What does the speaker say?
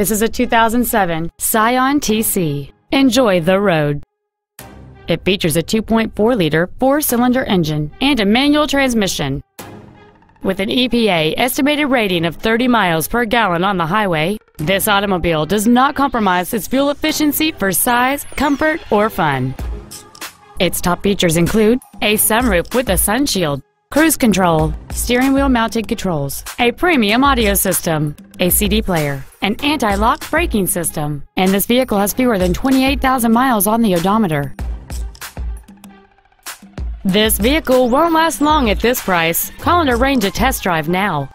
This is a 2007 Scion TC. Enjoy the road. It features a 2.4-liter four-cylinder engine and a manual transmission. With an EPA estimated rating of 30 miles per gallon on the highway, this automobile does not compromise its fuel efficiency for size, comfort, or fun. Its top features include a sunroof with a sunshield, cruise control, steering wheel mounted controls, a premium audio system, a CD player, an anti-lock braking system, and this vehicle has fewer than 28,000 miles on the odometer. This vehicle won't last long at this price. Call and arrange a test drive now.